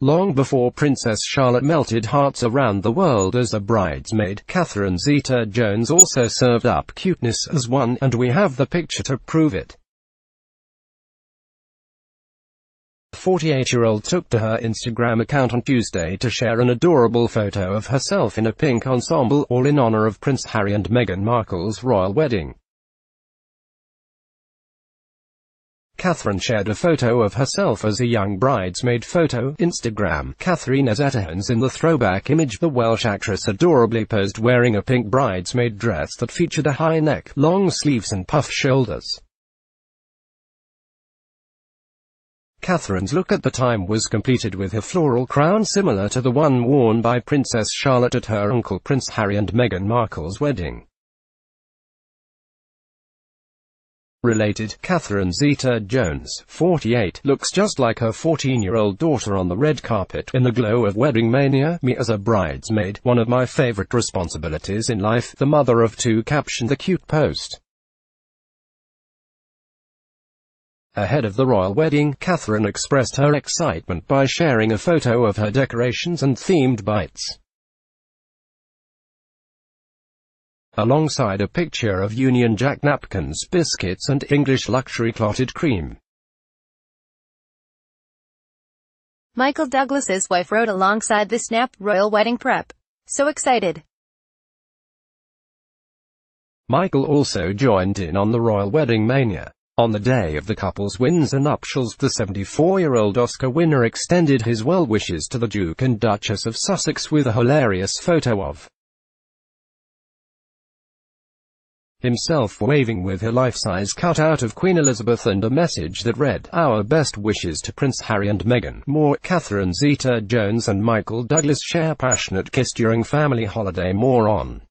Long before Princess Charlotte melted hearts around the world as a bridesmaid, Catherine Zeta-Jones also served up cuteness as one, and we have the picture to prove it. 48-year-old took to her Instagram account on Tuesday to share an adorable photo of herself in a pink ensemble, all in honor of Prince Harry and Meghan Markle's royal wedding. Catherine shared a photo of herself as a young bridesmaid photo, Instagram. Catherine Zeta-Jones in the throwback image, the Welsh actress adorably posed wearing a pink bridesmaid dress that featured a high neck, long sleeves and puff shoulders. Catherine's look at the time was completed with a floral crown similar to the one worn by Princess Charlotte at her uncle Prince Harry and Meghan Markle's wedding. Related, Catherine Zeta-Jones, 48, looks just like her 14-year-old daughter on the red carpet, in the glow of wedding mania, me as a bridesmaid, one of my favorite responsibilities in life, the mother of two captioned the cute post. Ahead of the royal wedding, Catherine expressed her excitement by sharing a photo of her decorations and themed bites. Alongside a picture of Union Jack napkins, biscuits and English luxury clotted cream. Michael Douglas's wife wrote alongside the snap royal wedding prep. So excited. Michael also joined in on the royal wedding mania. On the day of the couple's Windsor nuptials, the 74-year-old Oscar winner extended his well wishes to the Duke and Duchess of Sussex with a hilarious photo of himself waving with a life-size cutout of Queen Elizabeth and a message that read, Our best wishes to Prince Harry and Meghan. More, Catherine Zeta-Jones and Michael Douglas share passionate kiss during family holiday more on.